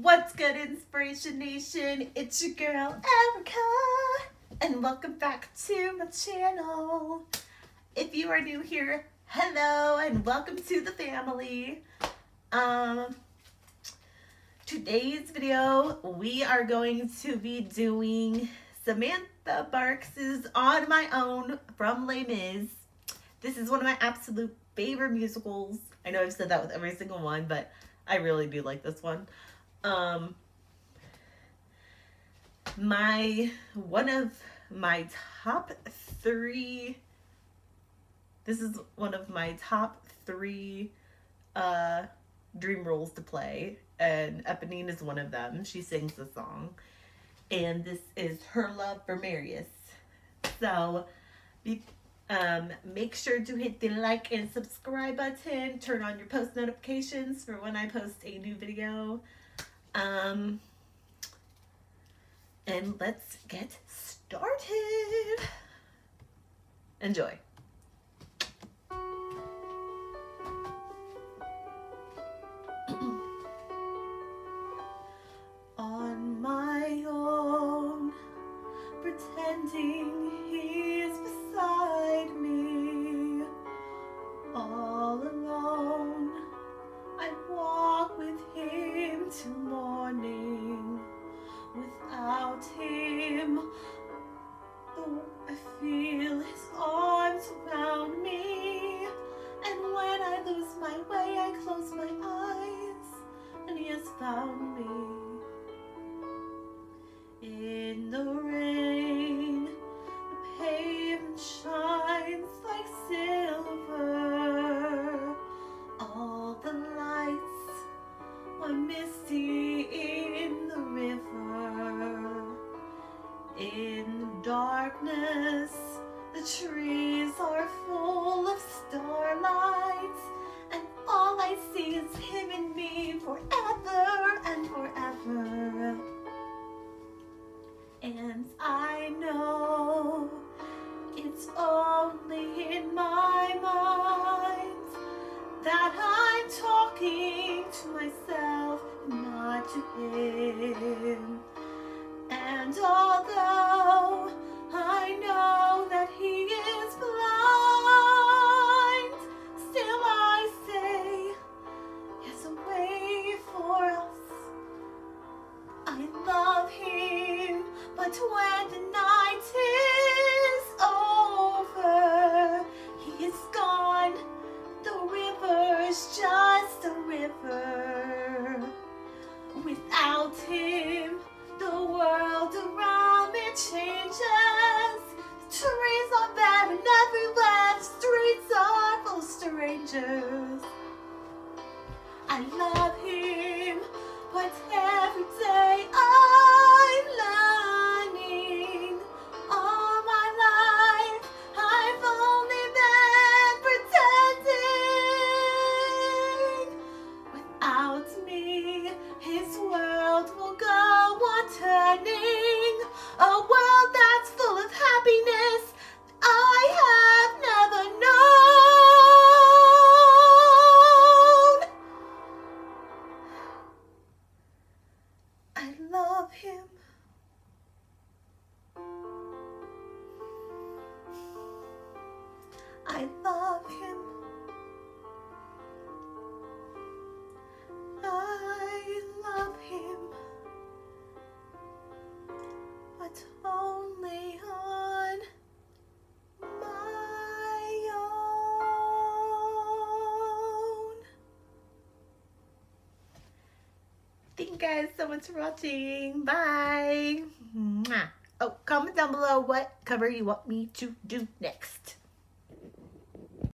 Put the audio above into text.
What's good, Inspiration Nation? It's your girl, Erica, and welcome back to my channel. If you are new here, hello, and welcome to the family. Um, today's video, we are going to be doing Samantha Barks's On My Own from Les Mis. This is one of my absolute favorite musicals. I know I've said that with every single one, but I really do like this one. Um, my one of my top three. This is one of my top three uh, dream roles to play, and Eponine is one of them. She sings the song, and this is her love for Marius. So, be, um, make sure to hit the like and subscribe button. Turn on your post notifications for when I post a new video. Um, and let's get started. Enjoy. Me. In the rain, the pavement shines like silver. All the lights are misty in the river. In the darkness, the trees are full of starlight, and all I see to him. And although I know that he is blind, still I say, there's a way for us. I love him, but when the night I love him, but love him. I love him. Guys so much for watching. Bye. Oh, comment down below what cover you want me to do next.